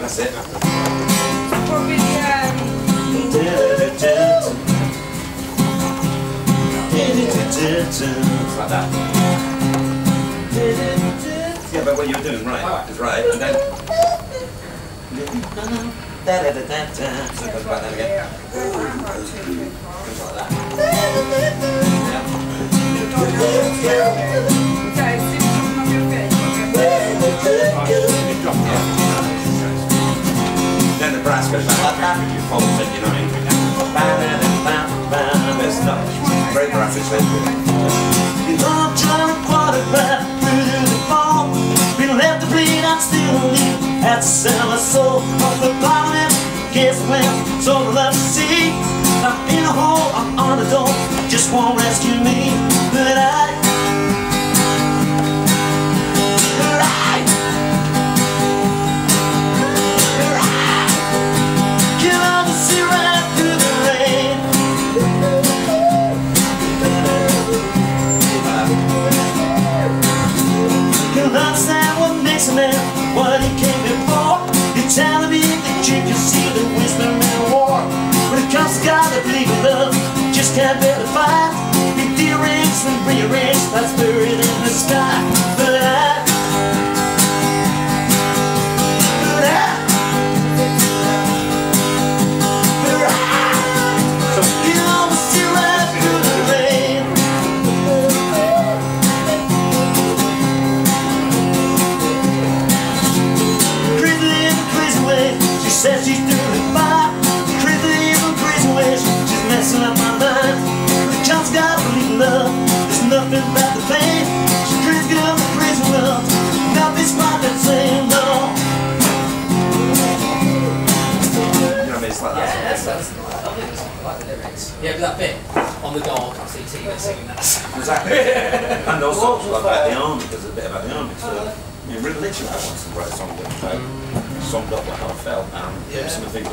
That's it. Um, like that. Yeah, but what you doing right right, then. Da, da, da, da, da. So it goes back then again. Goes like that. Okay, face. Then the like that. You follow it, you know what I mean? There's not very graphically. Long John quarterback through the ball. Been left to bleed, I'm still leave. Had to sell my soul off the bottom and guess when so love to see. I'm in a hole, I'm on a door, just won't rescue me. Can understand what makes a man what he came before. You're telling me that you can see the wisdom in war. When it comes to God, I believe in love. Just can't bear the fight. Be deranged and rearranged. That's She says she's doing fine. Crazy in a crazy way. She's messing up my mind. But the child's got to believe in love. There's nothing about the pain. She's crazy girl in a crazy world. Nothing's quite the same, no. You know what I mean? It's like Yeah, that's, that's, I think it's like the lyrics. Yeah, but that bit on the dog, I see Tina singing that. Exactly. and also it's like about the army, there's a bit about the army. So, I mean, literally, I write a song that uh, summed up what I felt and some of the things